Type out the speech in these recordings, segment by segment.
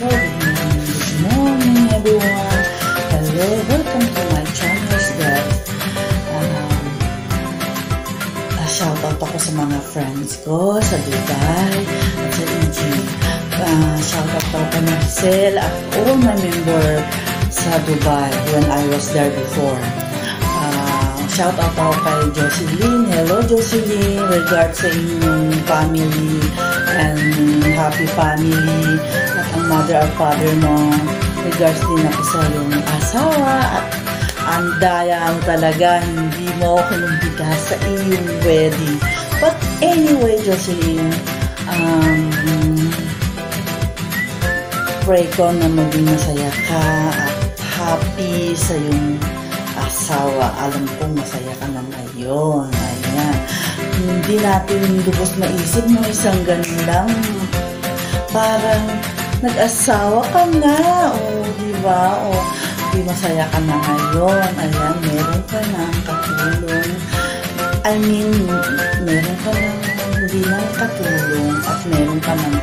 good morning everyone hello welcome to my channel guys um, uh, shoutout ako sa mga friends ko sa Dubai at sa Egypt uh, shoutout ako na Giselle all my member sa Dubai when I was there before Uh, shout out ako kay Jocelyn. Hello Jocelyn. Regards sa inyong family and happy family at ang mother at father mo. Regards din ako sa iyong asawa at ang daya mo talaga, hindi mo kinumbita sa iyong wedding. But anyway, Jocelyn, um, pray ko na maging masaya ka at happy sa iyong asawa. Alam kong masaya ka na ngayon. Ayan. Hindi natin lubos maisip mo isang ganun lang. Parang nag-asawa ka na. O, di ba? O, di masaya ka na ngayon. Ayan, meron ka na katulong. I mean, meron ka na hindi lang katulong at meron ka ng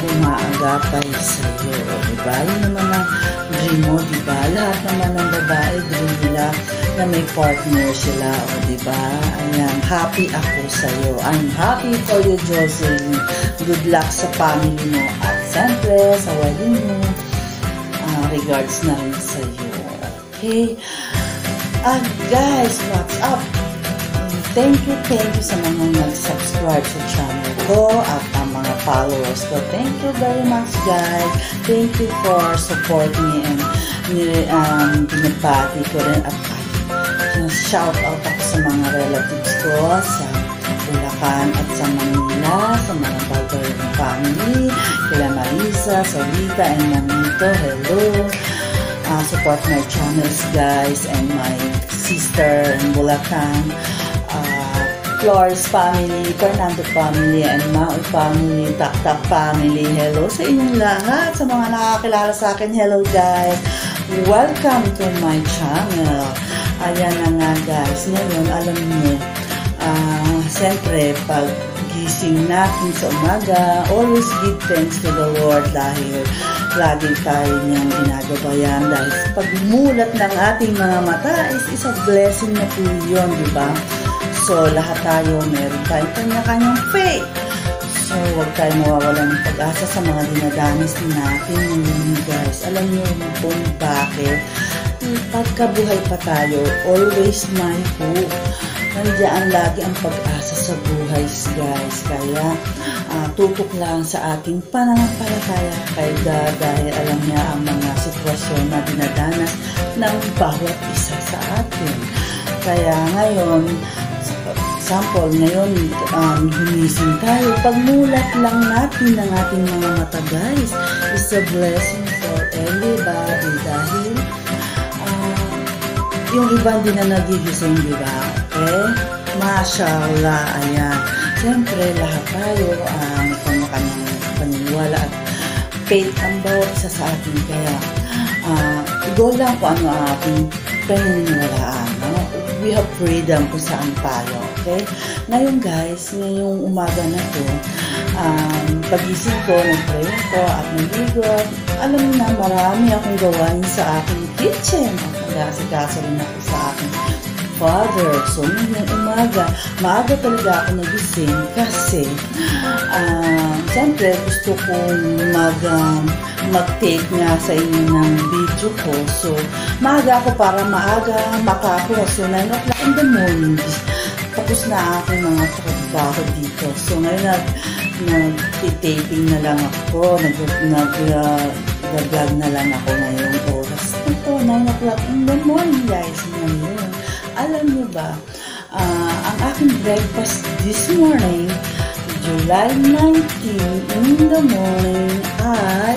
bumaagapay sa iyo. Diba? Yun naman ang dream mo, diba? Lahat naman ng babae, dream nila na may partner sila, o diba? Ayan, happy ako sa iyo. I'm happy for you, Jocelyn. Good luck sa family mo. At siyempre, sa wedding mo, uh, regards na rin sa iyo. Okay? Ah, guys, what's up? Thank you, thank you sa mga nag-subscribe sa channel ko at mga followers ko. Thank you very much, guys. Thank you for supporting me and um, binabati ko rin at shout out ako sa mga relatives ko sa Bulacan at sa Manila, sa mga ng family, kila Marisa, Solita, and Manito. Hello! Uh, support my channels, guys, and my sister in Bulacan. Flores family, Fernando family, and Maui family, Taktak family. Hello sa inyong lahat. Sa mga nakakilala sa akin, hello guys. Welcome to my channel. Ayan na nga guys. Ngayon, alam niyo, uh, siyempre, pag gising natin sa umaga, always give thanks to the Lord dahil lagi tayo niyang ginagabayan dahil pagmulat ng ating mga mata is, is a blessing na po yun, di ba? So, lahat tayo, meron tayong kanya-kanyang faith. So, huwag tayo mawawalan ng pag-asa sa mga dinadanas natin ngayon, guys. Alam niyo kung bakit? Pagkabuhay pa tayo, always may hope. Nandiyan lagi ang pag-asa sa buhay, guys. Kaya, uh, tutok lang sa ating pananampalataya kay God dahil alam niya ang mga sitwasyon na dinadanas ng bawat isa sa atin. Kaya ngayon, example, ngayon, um, gumising tayo. Pagmulat lang natin ng ating mga mata, guys, is a blessing for everybody dahil uh, yung iba din na nagigising, di ba? Okay? Mashallah, ayan. Siyempre, lahat tayo, may kanya-kanyang paniniwala at faith ang bawat isa sa atin. Kaya, uh, go lang kung ano ating paniniwalaan. We have freedom kung saan tayo. Okay? Ngayon guys, ngayong umaga na to, um, pagising ko, nag-pray ko at naligo. Alam na, marami akong gawain sa aking kitchen. Nag-asikaso rin ako sa aking father. So, ngayong umaga, maaga talaga ako nagising kasi, uh, siyempre, gusto kong mag, um, mag-take nga sa inyo ng video ko. So, maaga ako para maaga makakuha. So, 9 o'clock in the morning, tapos na aking mga trabaho dito. So, ngayon nag, nag-taping na lang ako, nag-vlog na lang ako ngayong oras. Ito, 9 o'clock in the morning, guys. Ngayon, alam niyo ba, uh, ang aking breakfast this morning, July 19 in the morning, ay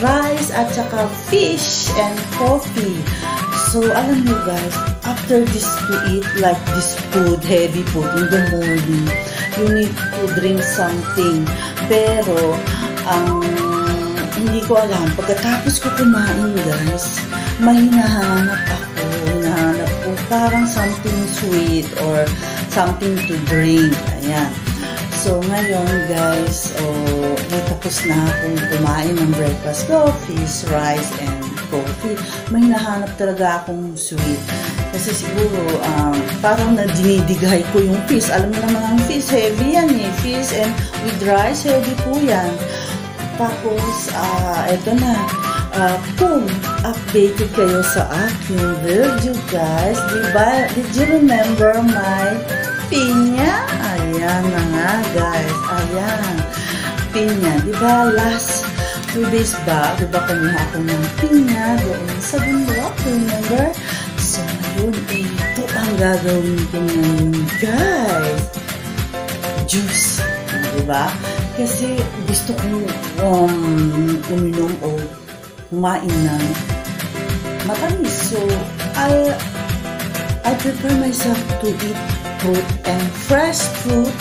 rice at saka fish and coffee. So, alam niyo guys, after this to eat like this food, heavy food in the morning, you need to drink something. Pero, ang um, hindi ko alam, pagkatapos ko kumain guys, may hinahanap ako, parang something sweet or something to drink. Ayan. So, ngayon, guys, oh, may tapos na akong kumain ng breakfast coffee, rice, and coffee. May nahanap talaga akong sweet. Kasi siguro, um, parang nadinidigay ko yung fish. Alam mo naman ang fish, heavy yan eh. Fish and with rice, heavy po yan. Tapos, uh, eto na. Uh, kung updated kayo sa aking video guys, diba, did you remember my pinya? Ayan na nga guys, ayan. Pinya, diba last two days back, diba kumuha ako ng pinya doon sa bundok, remember? So, ngayon, ito ang gagawin ko ngayon guys. Juice, diba? Kasi gusto kong um, uminom o kumain ng matamis. So, I, I prepare myself to eat fruit and fresh fruit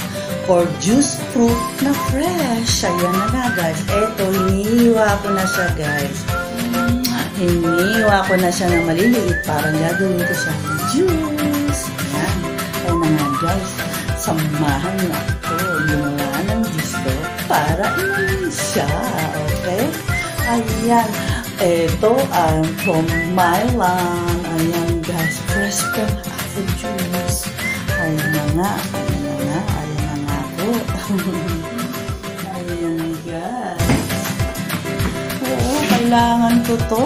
or juice fruit na fresh. Ayan na nga guys. Eto, hinihiwa ko na siya guys. Hinihiwa ko na siya ng maliliit. Parang gagawin ko siya juice. Ayan. Ayan na nga guys. Samahan niyo ako. Gumawa ng juice ko para inumin siya. Okay? Ayan. Ito ang from Milan. Ayan guys, fresh from apple juice. Ayan na nga, ayan na nga, ayan na nga po. ayan guys. Oo, kailangan ko to.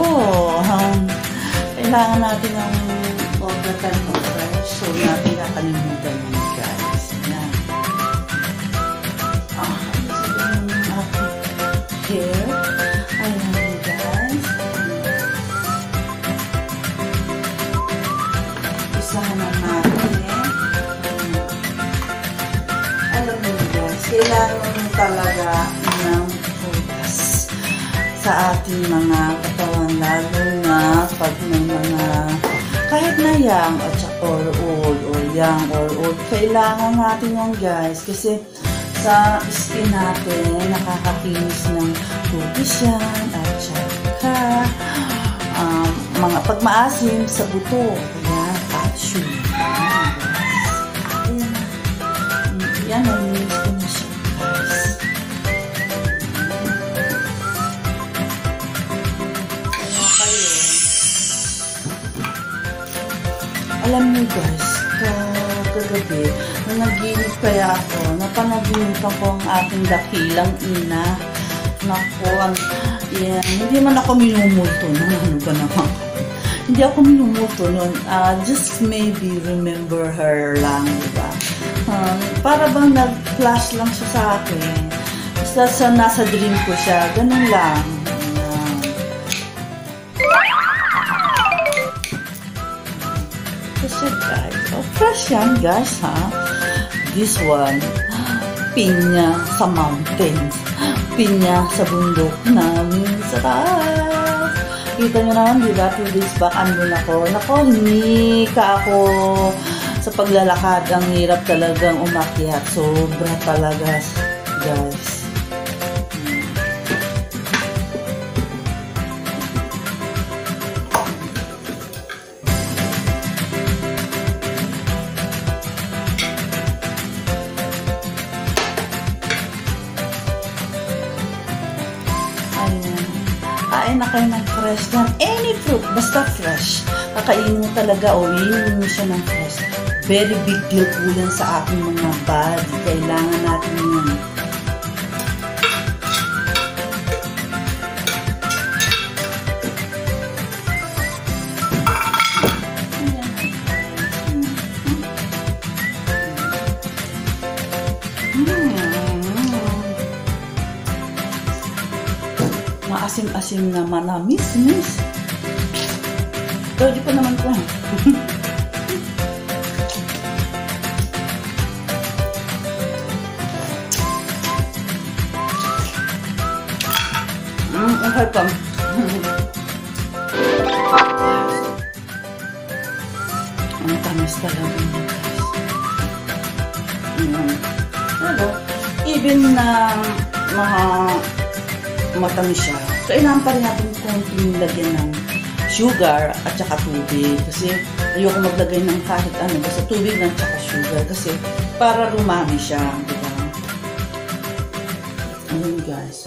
Kailangan natin ng all the time fresh. So, natin kakalimutan yun ating mga katawan lalo na pag may mga kahit na young at or old or young or old kailangan natin yan guys. Kasi sa skin natin nakakakinis ng tubis yan at saka um, mga pagmaasim sa buto kaya calcium yan guys. Yan alam niyo guys, kagabi, nung naginip kaya ako, napanaginip ako ang aking dakilang ina. Naku, ang, yan, hindi man ako minumulto nun. Ano ba naman? hindi ako minumulto nun. Uh, just maybe remember her lang, di ba? Um, para bang nag-flash lang siya sa akin. Basta sa nasa dream ko siya, ganun lang. Fresh yan guys ha. This one, pinya sa mountains. Pinya sa bundok namin sa taas. Kita nyo naman, di ba? Two days back, andun ako. Nako, hindi ka ako sa paglalakad. Ang hirap talagang umakyat. Sobra talaga, guys. Fresh ng any fruit, basta fresh. Kakainin mo talaga o iinin mo siya ng fresh. Very big deal po yan sa ating mga body. Kailangan natin yan. Maasim-asim na manamis-mis. Pwede pa naman ko. Mm, okay pa. Ang tamis talaga niya, guys. Mm. Pero, even na mga matamis siya, So, ilan pa rin natin konting lagyan ng sugar at saka tubig. Kasi ayoko maglagay ng kahit ano. Basta tubig lang at saka sugar. Kasi para rumami siya. Diba? Ayun ano guys.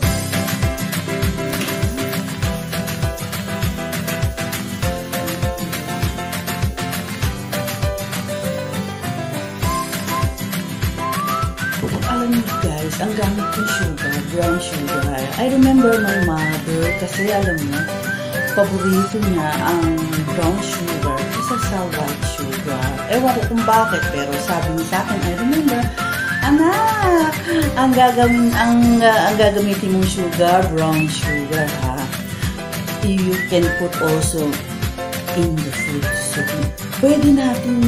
Alam niyo guys, ang gamit ng sugar brown sugar. I remember my mother kasi alam mo, paborito niya ang brown sugar kaysa sa white sugar. Ewan ko kung bakit, pero sabi niya sa akin, I remember, anak, ang gagawin, ang, uh, ang gagamitin mong sugar, brown sugar, ha? You can put also in the food. So, pwede natin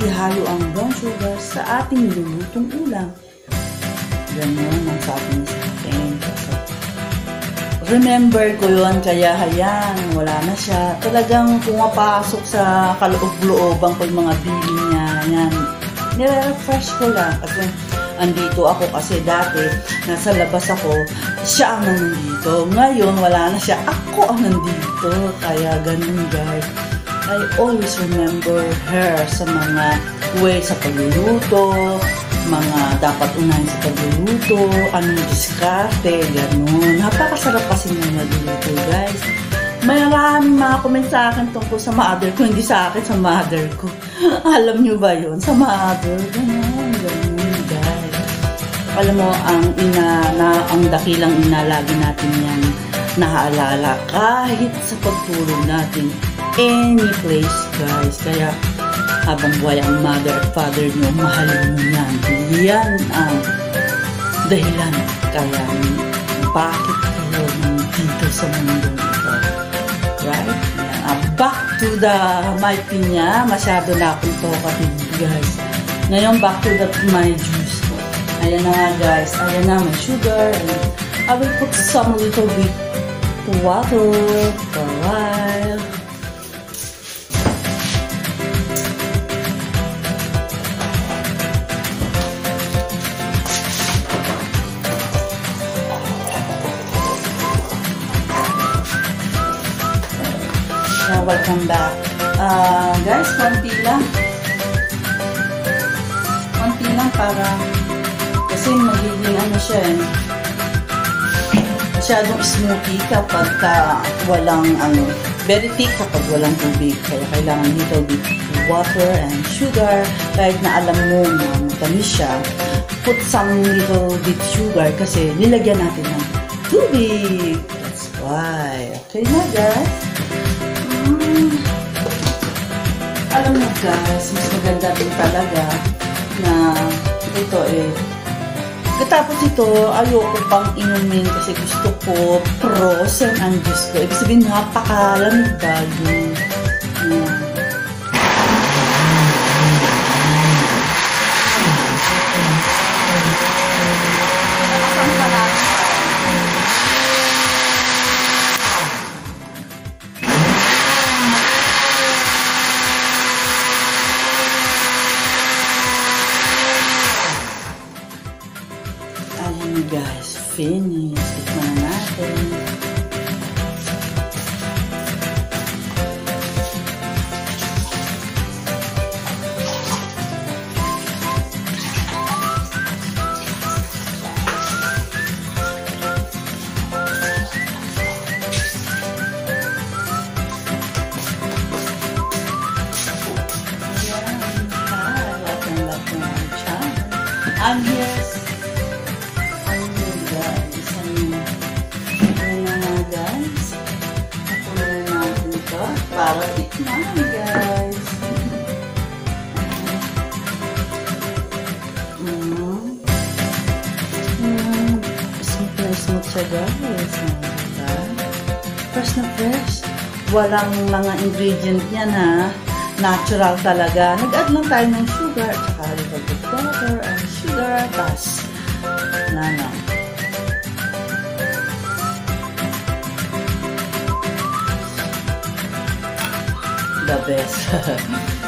ihalo ang brown sugar sa ating lulutong ulam. Ganon ang sabi niya. Remember ko yun, kaya hayang, wala na siya. Talagang pumapasok sa kaloob-looban ko yung mga bili niya. Yan. Nire-refresh ko lang. Kasi andito ako kasi dati nasa labas ako, siya ang nandito. Ngayon, wala na siya. Ako ang nandito. Kaya ganun guys. I always remember her sa mga way sa pagluluto, mga dapat unahin sa pagluluto, anong diskarte, gano'n. Napakasarap kasi ng nagluluto, guys. May maraming mga comment sa akin tungkol sa mother ko, hindi sa akin, sa mother ko. Alam nyo ba yun? Sa mother, gano'n, gano'n, guys. Alam mo, ang ina, na, ang dakilang ina, lagi natin yan naaalala kahit sa pagtulog natin any place, guys. Kaya, habang buhay ang mother at father nyo, mahalin mo yan. Yan ang dahilan kaya bakit kayo nandito sa mundo ito. Right? Yan. Uh, back to the my pinya. Masyado na akong talkative, guys. Ngayon, back to the my juice. Ayan na nga, guys. Ayan na, may sugar. And I will put some little bit water for a while. Welcome back. Uh, guys, konti lang. Konti lang para kasi magiging ano siya eh. Masyadong smoothie kapag ka walang ano, very thick kapag walang tubig. Kaya kailangan little bit water and sugar. Kahit na alam mo na matamis siya, put some little bit sugar kasi nilagyan natin ng tubig. That's why. Okay na guys. Alam mo guys, mas maganda din talaga na ito eh. Katapos ito, ayoko pang inumin kasi gusto ko frozen ang ko. Ibig sabihin, napakalamig ba yung Smooth smooth siya guys. Diba? Fresh na fresh. Walang mga ingredient yan ha. Natural talaga. Nag-add lang tayo ng sugar at saka little bit water and sugar. Tapos, na na. The best.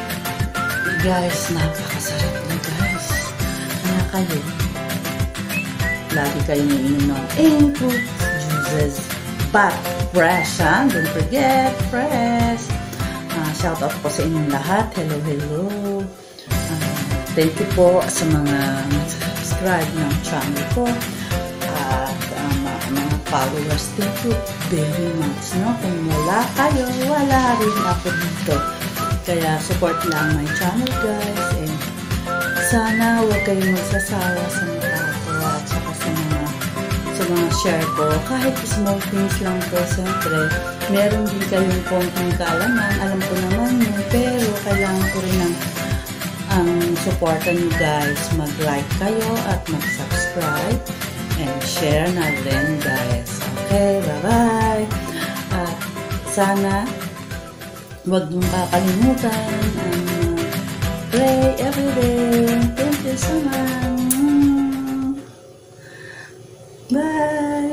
guys, napakasarap na guys. Kaya kayo, lagi kayo naiinom ng any fruit juices. But fresh, ha? Don't forget, fresh. Uh, shout out po sa inyong lahat. Hello, hello. Uh, thank you po sa mga subscribe ng channel ko at um, mga followers thank you very much no? kung wala kayo wala rin ako dito kaya support lang my channel guys and sana huwag kayong magsasawa sa sa mga share ko. Kahit small things lang po, siyempre, meron din kayong konting kaalaman. Alam ko naman yun, pero kailangan ko rin ng ang suporta niyo guys. Mag-like kayo at mag-subscribe and share na din guys. Okay, bye-bye! At sana huwag niyong kakalimutan ang uh, pray every day. Thank you so much. Bye!